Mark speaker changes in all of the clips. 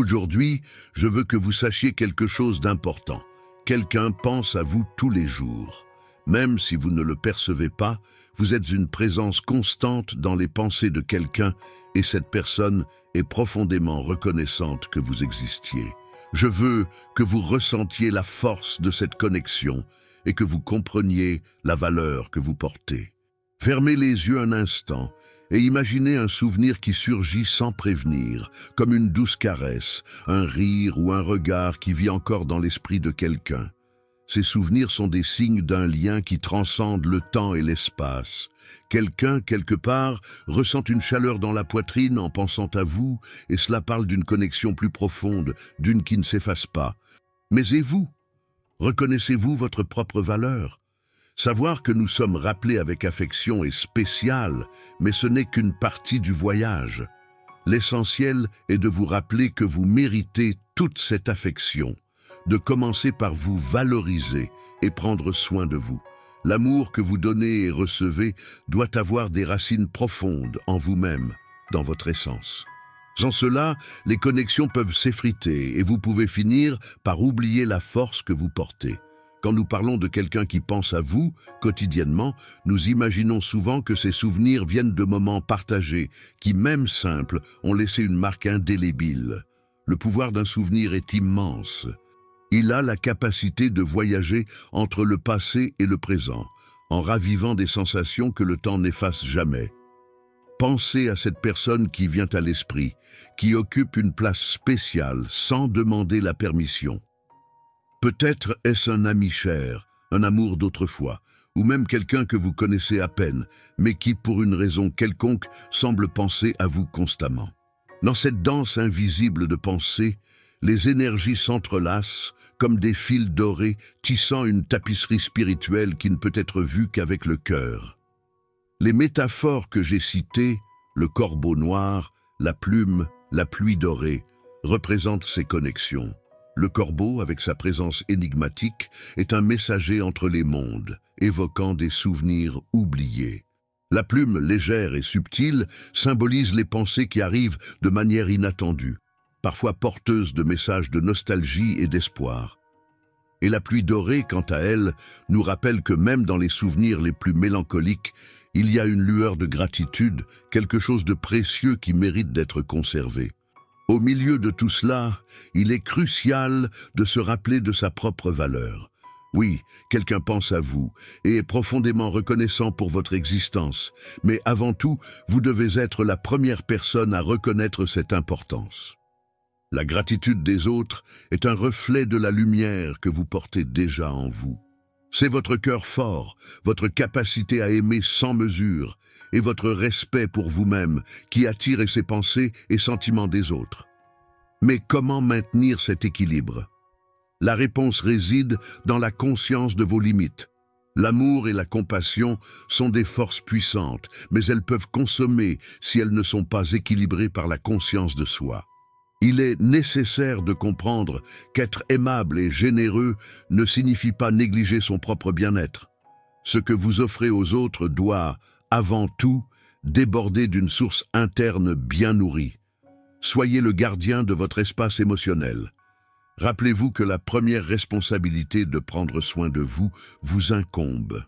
Speaker 1: Aujourd'hui, je veux que vous sachiez quelque chose d'important. Quelqu'un pense à vous tous les jours. Même si vous ne le percevez pas, vous êtes une présence constante dans les pensées de quelqu'un et cette personne est profondément reconnaissante que vous existiez. Je veux que vous ressentiez la force de cette connexion et que vous compreniez la valeur que vous portez. Fermez les yeux un instant et imaginez un souvenir qui surgit sans prévenir, comme une douce caresse, un rire ou un regard qui vit encore dans l'esprit de quelqu'un. Ces souvenirs sont des signes d'un lien qui transcende le temps et l'espace. Quelqu'un, quelque part, ressent une chaleur dans la poitrine en pensant à vous, et cela parle d'une connexion plus profonde, d'une qui ne s'efface pas. Mais et vous? Reconnaissez-vous votre propre valeur? Savoir que nous sommes rappelés avec affection est spécial, mais ce n'est qu'une partie du voyage. L'essentiel est de vous rappeler que vous méritez toute cette affection de commencer par vous valoriser et prendre soin de vous. L'amour que vous donnez et recevez doit avoir des racines profondes en vous-même, dans votre essence. Sans cela, les connexions peuvent s'effriter et vous pouvez finir par oublier la force que vous portez. Quand nous parlons de quelqu'un qui pense à vous, quotidiennement, nous imaginons souvent que ces souvenirs viennent de moments partagés, qui, même simples, ont laissé une marque indélébile. Le pouvoir d'un souvenir est immense. Il a la capacité de voyager entre le passé et le présent, en ravivant des sensations que le temps n'efface jamais. Pensez à cette personne qui vient à l'esprit, qui occupe une place spéciale sans demander la permission. Peut-être est-ce un ami cher, un amour d'autrefois, ou même quelqu'un que vous connaissez à peine, mais qui, pour une raison quelconque, semble penser à vous constamment. Dans cette danse invisible de pensée, les énergies s'entrelacent comme des fils dorés tissant une tapisserie spirituelle qui ne peut être vue qu'avec le cœur. Les métaphores que j'ai citées, le corbeau noir, la plume, la pluie dorée, représentent ces connexions. Le corbeau, avec sa présence énigmatique, est un messager entre les mondes, évoquant des souvenirs oubliés. La plume légère et subtile symbolise les pensées qui arrivent de manière inattendue parfois porteuse de messages de nostalgie et d'espoir. Et la pluie dorée, quant à elle, nous rappelle que même dans les souvenirs les plus mélancoliques, il y a une lueur de gratitude, quelque chose de précieux qui mérite d'être conservé. Au milieu de tout cela, il est crucial de se rappeler de sa propre valeur. Oui, quelqu'un pense à vous et est profondément reconnaissant pour votre existence, mais avant tout, vous devez être la première personne à reconnaître cette importance. La gratitude des autres est un reflet de la lumière que vous portez déjà en vous. C'est votre cœur fort, votre capacité à aimer sans mesure et votre respect pour vous-même qui attire ses pensées et sentiments des autres. Mais comment maintenir cet équilibre? La réponse réside dans la conscience de vos limites. L'amour et la compassion sont des forces puissantes, mais elles peuvent consommer si elles ne sont pas équilibrées par la conscience de soi. Il est nécessaire de comprendre qu'être aimable et généreux ne signifie pas négliger son propre bien-être. Ce que vous offrez aux autres doit, avant tout, déborder d'une source interne bien nourrie. Soyez le gardien de votre espace émotionnel. Rappelez-vous que la première responsabilité de prendre soin de vous vous incombe.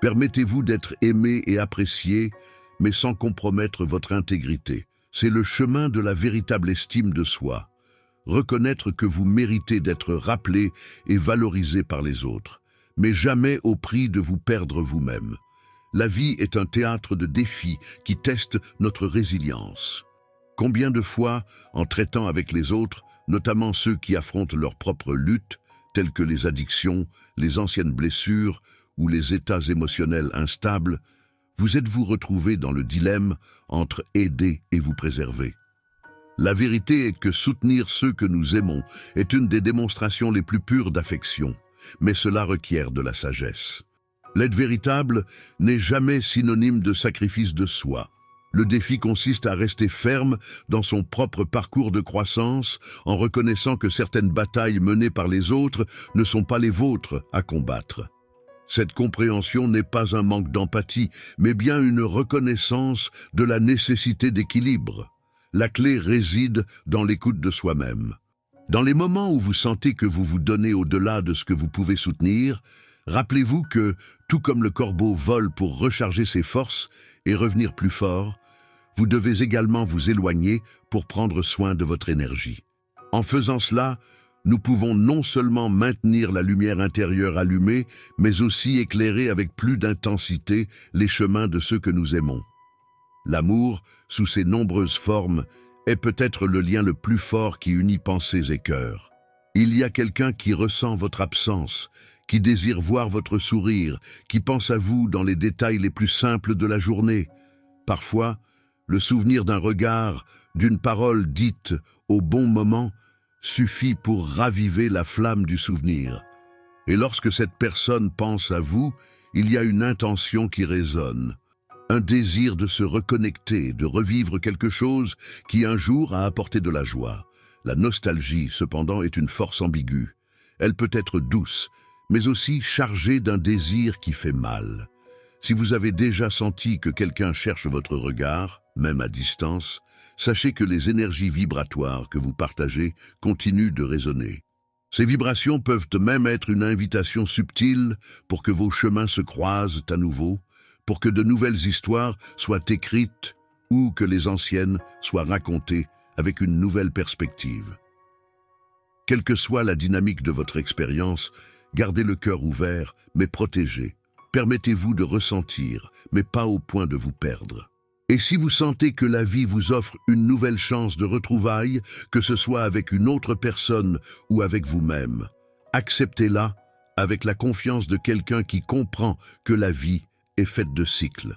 Speaker 1: Permettez-vous d'être aimé et apprécié, mais sans compromettre votre intégrité. C'est le chemin de la véritable estime de soi. Reconnaître que vous méritez d'être rappelé et valorisé par les autres, mais jamais au prix de vous perdre vous-même. La vie est un théâtre de défis qui teste notre résilience. Combien de fois, en traitant avec les autres, notamment ceux qui affrontent leurs propres luttes, telles que les addictions, les anciennes blessures ou les états émotionnels instables, vous êtes-vous retrouvé dans le dilemme entre aider et vous préserver? La vérité est que soutenir ceux que nous aimons est une des démonstrations les plus pures d'affection, mais cela requiert de la sagesse. L'aide véritable n'est jamais synonyme de sacrifice de soi. Le défi consiste à rester ferme dans son propre parcours de croissance en reconnaissant que certaines batailles menées par les autres ne sont pas les vôtres à combattre. Cette compréhension n'est pas un manque d'empathie, mais bien une reconnaissance de la nécessité d'équilibre. La clé réside dans l'écoute de soi-même. Dans les moments où vous sentez que vous vous donnez au-delà de ce que vous pouvez soutenir, rappelez-vous que, tout comme le corbeau vole pour recharger ses forces et revenir plus fort, vous devez également vous éloigner pour prendre soin de votre énergie. En faisant cela, nous pouvons non seulement maintenir la lumière intérieure allumée, mais aussi éclairer avec plus d'intensité les chemins de ceux que nous aimons. L'amour, sous ses nombreuses formes, est peut-être le lien le plus fort qui unit pensées et cœurs. Il y a quelqu'un qui ressent votre absence, qui désire voir votre sourire, qui pense à vous dans les détails les plus simples de la journée. Parfois, le souvenir d'un regard, d'une parole dite au bon moment, suffit pour raviver la flamme du souvenir. Et lorsque cette personne pense à vous, il y a une intention qui résonne un désir de se reconnecter, de revivre quelque chose qui un jour a apporté de la joie. La nostalgie, cependant, est une force ambiguë. Elle peut être douce, mais aussi chargée d'un désir qui fait mal. Si vous avez déjà senti que quelqu'un cherche votre regard, même à distance, sachez que les énergies vibratoires que vous partagez continuent de résonner. Ces vibrations peuvent même être une invitation subtile pour que vos chemins se croisent à nouveau, pour que de nouvelles histoires soient écrites ou que les anciennes soient racontées avec une nouvelle perspective. Quelle que soit la dynamique de votre expérience, gardez le cœur ouvert, mais protégé. Permettez-vous de ressentir, mais pas au point de vous perdre. Et si vous sentez que la vie vous offre une nouvelle chance de retrouvailles, que ce soit avec une autre personne ou avec vous-même, acceptez-la avec la confiance de quelqu'un qui comprend que la vie est faite de cycles.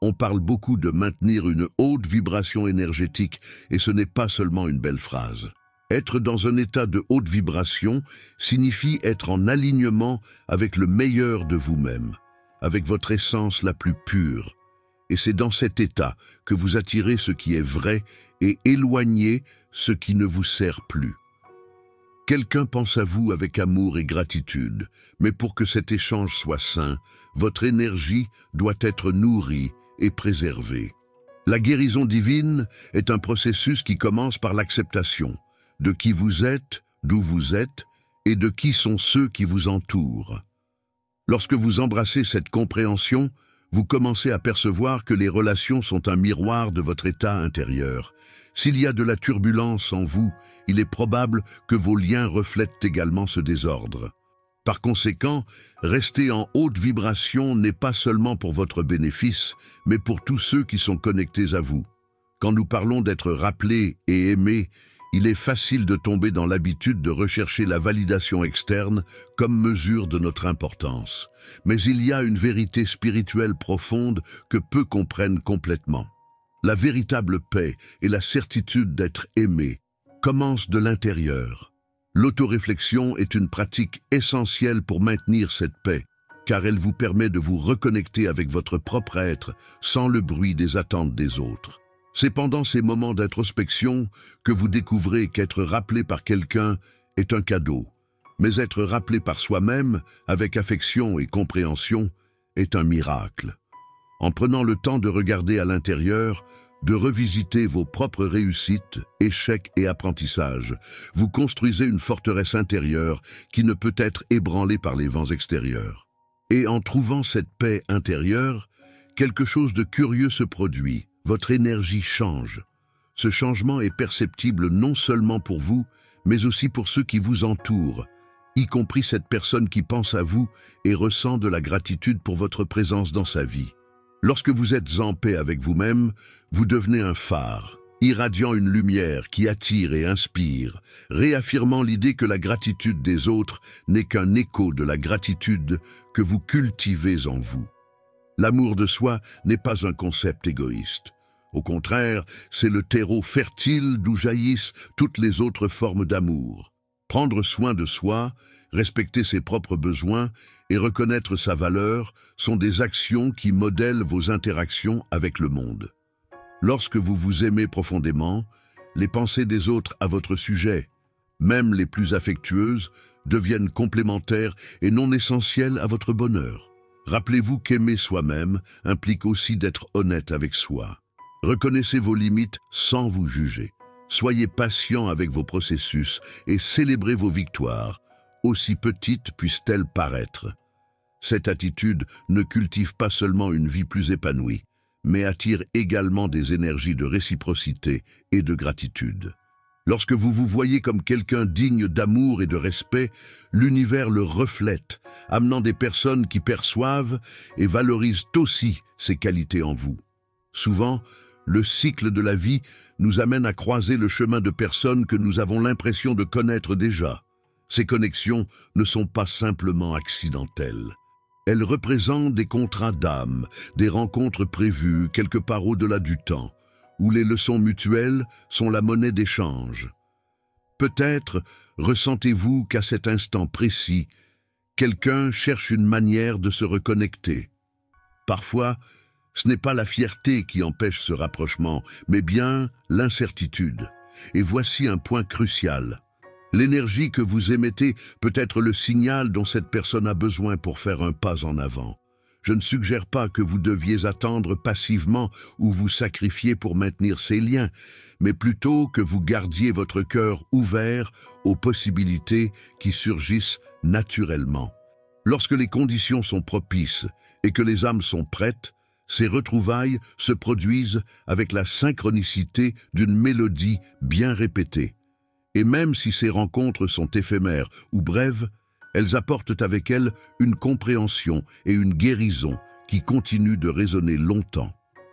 Speaker 1: On parle beaucoup de maintenir une haute vibration énergétique et ce n'est pas seulement une belle phrase. Être dans un état de haute vibration signifie être en alignement avec le meilleur de vous-même, avec votre essence la plus pure. Et c'est dans cet état que vous attirez ce qui est vrai et éloignez ce qui ne vous sert plus. Quelqu'un pense à vous avec amour et gratitude, mais pour que cet échange soit sain, votre énergie doit être nourrie et préservée. La guérison divine est un processus qui commence par l'acceptation de qui vous êtes, d'où vous êtes et de qui sont ceux qui vous entourent. Lorsque vous embrassez cette compréhension, vous commencez à percevoir que les relations sont un miroir de votre état intérieur. S'il y a de la turbulence en vous, il est probable que vos liens reflètent également ce désordre. Par conséquent, rester en haute vibration n'est pas seulement pour votre bénéfice, mais pour tous ceux qui sont connectés à vous. Quand nous parlons d'être rappelés et aimés, il est facile de tomber dans l'habitude de rechercher la validation externe comme mesure de notre importance. Mais il y a une vérité spirituelle profonde que peu comprennent complètement. La véritable paix et la certitude d'être aimé commence de l'intérieur. L'autoréflexion est une pratique essentielle pour maintenir cette paix, car elle vous permet de vous reconnecter avec votre propre être sans le bruit des attentes des autres. C'est pendant ces moments d'introspection que vous découvrez qu'être rappelé par quelqu'un est un cadeau, mais être rappelé par soi-même avec affection et compréhension est un miracle. En prenant le temps de regarder à l'intérieur, de revisiter vos propres réussites, échecs et apprentissages. Vous construisez une forteresse intérieure qui ne peut être ébranlée par les vents extérieurs. Et en trouvant cette paix intérieure, quelque chose de curieux se produit. Votre énergie change. Ce changement est perceptible non seulement pour vous, mais aussi pour ceux qui vous entourent, y compris cette personne qui pense à vous et ressent de la gratitude pour votre présence dans sa vie. Lorsque vous êtes en paix avec vous-même, vous devenez un phare, irradiant une lumière qui attire et inspire, réaffirmant l'idée que la gratitude des autres n'est qu'un écho de la gratitude que vous cultivez en vous. L'amour de soi n'est pas un concept égoïste. Au contraire, c'est le terreau fertile d'où jaillissent toutes les autres formes d'amour. Prendre soin de soi, respecter ses propres besoins et reconnaître sa valeur sont des actions qui modèlent vos interactions avec le monde. Lorsque vous vous aimez profondément, les pensées des autres à votre sujet, même les plus affectueuses, deviennent complémentaires et non essentielles à votre bonheur. Rappelez-vous qu'aimer soi-même implique aussi d'être honnête avec soi. Reconnaissez vos limites sans vous juger. Soyez patient avec vos processus et célébrez vos victoires, aussi petites puissent-elles paraître. Cette attitude ne cultive pas seulement une vie plus épanouie, mais attire également des énergies de réciprocité et de gratitude. Lorsque vous vous voyez comme quelqu'un digne d'amour et de respect, l'univers le reflète, amenant des personnes qui perçoivent et valorisent aussi ces qualités en vous. Souvent, le cycle de la vie nous amène à croiser le chemin de personnes que nous avons l'impression de connaître déjà. Ces connexions ne sont pas simplement accidentelles. Elles représentent des contrats d'âme, des rencontres prévues quelque part au-delà du temps, où les leçons mutuelles sont la monnaie d'échange. Peut-être ressentez-vous qu'à cet instant précis, quelqu'un cherche une manière de se reconnecter. Parfois, ce n'est pas la fierté qui empêche ce rapprochement, mais bien l'incertitude. Et voici un point crucial. L'énergie que vous émettez peut être le signal dont cette personne a besoin pour faire un pas en avant. Je ne suggère pas que vous deviez attendre passivement ou vous sacrifier pour maintenir ces liens, mais plutôt que vous gardiez votre cœur ouvert aux possibilités qui surgissent naturellement. Lorsque les conditions sont propices et que les âmes sont prêtes, ces retrouvailles se produisent avec la synchronicité d'une mélodie bien répétée. Et même si ces rencontres sont éphémères ou brèves, elles apportent avec elles une compréhension et une guérison qui continuent de résonner longtemps.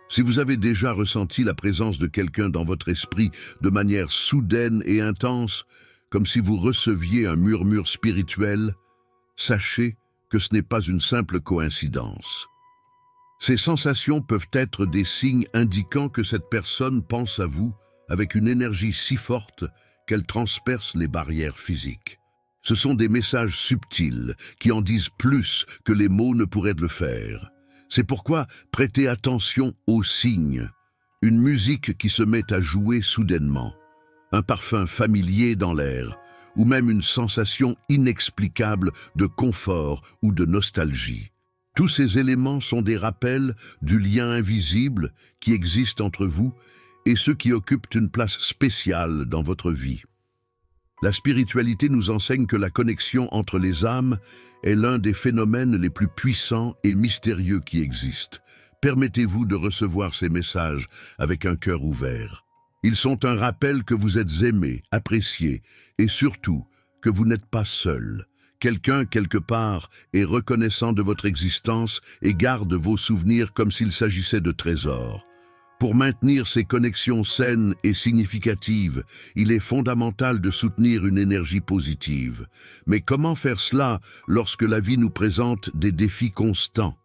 Speaker 1: Si vous avez déjà ressenti la présence de quelqu'un dans votre esprit de manière soudaine et intense, comme si vous receviez un murmure spirituel, sachez que ce n'est pas une simple coïncidence. Ces sensations peuvent être des signes indiquant que cette personne pense à vous avec une énergie si forte qu'elle transperce les barrières physiques. Ce sont des messages subtils qui en disent plus que les mots ne pourraient le faire. C'est pourquoi prêtez attention aux signes. Une musique qui se met à jouer soudainement, un parfum familier dans l'air, ou même une sensation inexplicable de confort ou de nostalgie. Tous ces éléments sont des rappels du lien invisible qui existe entre vous et ceux qui occupent une place spéciale dans votre vie. La spiritualité nous enseigne que la connexion entre les âmes est l'un des phénomènes les plus puissants et mystérieux qui existent. Permettez-vous de recevoir ces messages avec un cœur ouvert. Ils sont un rappel que vous êtes aimé, apprécié et surtout que vous n'êtes pas seul. Quelqu'un, quelque part, est reconnaissant de votre existence et garde vos souvenirs comme s'il s'agissait de trésors. Pour maintenir ces connexions saines et significatives, il est fondamental de soutenir une énergie positive. Mais comment faire cela lorsque la vie nous présente des défis constants?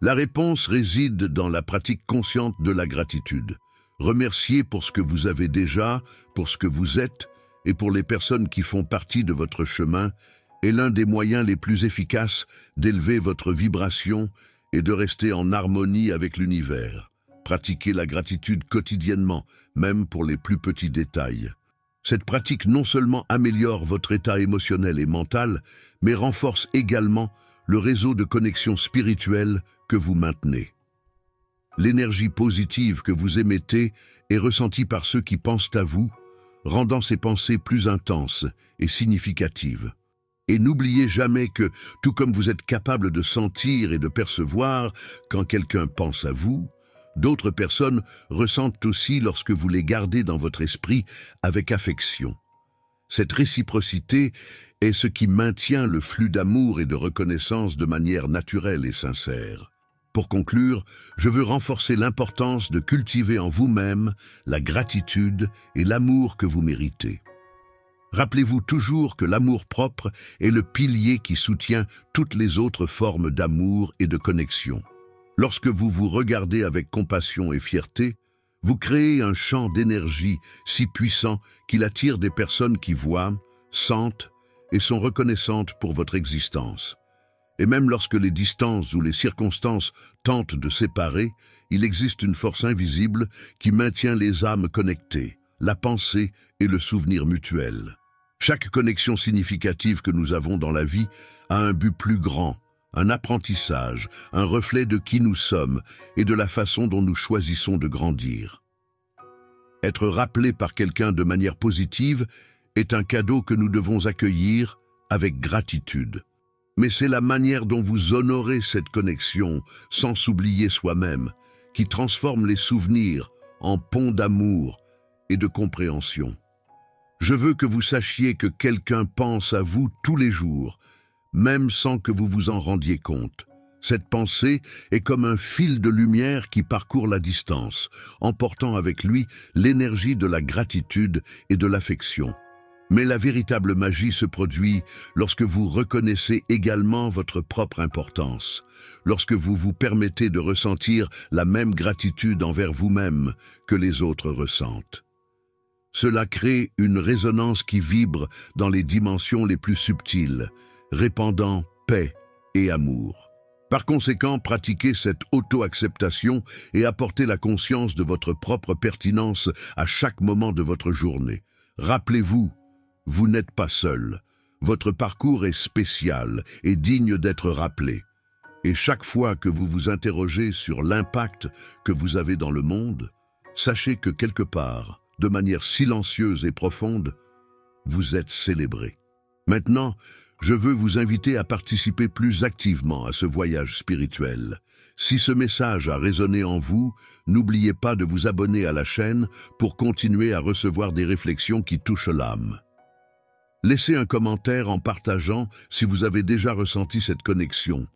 Speaker 1: La réponse réside dans la pratique consciente de la gratitude. Remerciez pour ce que vous avez déjà, pour ce que vous êtes et pour les personnes qui font partie de votre chemin est l'un des moyens les plus efficaces d'élever votre vibration et de rester en harmonie avec l'univers. Pratiquez la gratitude quotidiennement, même pour les plus petits détails. Cette pratique non seulement améliore votre état émotionnel et mental, mais renforce également le réseau de connexion spirituelle que vous maintenez. L'énergie positive que vous émettez est ressentie par ceux qui pensent à vous, rendant ces pensées plus intenses et significatives. Et n'oubliez jamais que, tout comme vous êtes capable de sentir et de percevoir quand quelqu'un pense à vous, D'autres personnes ressentent aussi lorsque vous les gardez dans votre esprit avec affection. Cette réciprocité est ce qui maintient le flux d'amour et de reconnaissance de manière naturelle et sincère. Pour conclure, je veux renforcer l'importance de cultiver en vous-même la gratitude et l'amour que vous méritez. Rappelez-vous toujours que l'amour propre est le pilier qui soutient toutes les autres formes d'amour et de connexion. Lorsque vous vous regardez avec compassion et fierté, vous créez un champ d'énergie si puissant qu'il attire des personnes qui voient, sentent et sont reconnaissantes pour votre existence. Et même lorsque les distances ou les circonstances tentent de séparer, il existe une force invisible qui maintient les âmes connectées, la pensée et le souvenir mutuel. Chaque connexion significative que nous avons dans la vie a un but plus grand, un apprentissage, un reflet de qui nous sommes et de la façon dont nous choisissons de grandir. Être rappelé par quelqu'un de manière positive est un cadeau que nous devons accueillir avec gratitude. Mais c'est la manière dont vous honorez cette connexion, sans s'oublier soi-même, qui transforme les souvenirs en pont d'amour et de compréhension. Je veux que vous sachiez que quelqu'un pense à vous tous les jours, même sans que vous vous en rendiez compte. Cette pensée est comme un fil de lumière qui parcourt la distance, emportant avec lui l'énergie de la gratitude et de l'affection. Mais la véritable magie se produit lorsque vous reconnaissez également votre propre importance, lorsque vous vous permettez de ressentir la même gratitude envers vous-même que les autres ressentent. Cela crée une résonance qui vibre dans les dimensions les plus subtiles, répandant paix et amour. Par conséquent, pratiquez cette auto-acceptation et apportez la conscience de votre propre pertinence à chaque moment de votre journée. Rappelez-vous, vous n'êtes pas seul. Votre parcours est spécial et digne d'être rappelé. Et chaque fois que vous vous interrogez sur l'impact que vous avez dans le monde, sachez que quelque part, de manière silencieuse et profonde, vous êtes célébré. Maintenant, je veux vous inviter à participer plus activement à ce voyage spirituel. Si ce message a résonné en vous, n'oubliez pas de vous abonner à la chaîne pour continuer à recevoir des réflexions qui touchent l'âme. Laissez un commentaire en partageant si vous avez déjà ressenti cette connexion,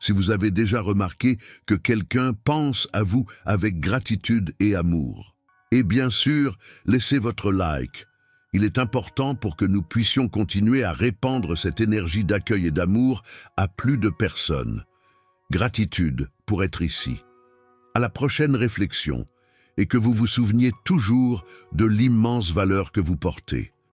Speaker 1: si vous avez déjà remarqué que quelqu'un pense à vous avec gratitude et amour. Et bien sûr, laissez votre like il est important pour que nous puissions continuer à répandre cette énergie d'accueil et d'amour à plus de personnes. Gratitude pour être ici. À la prochaine réflexion, et que vous vous souveniez toujours de l'immense valeur que vous portez.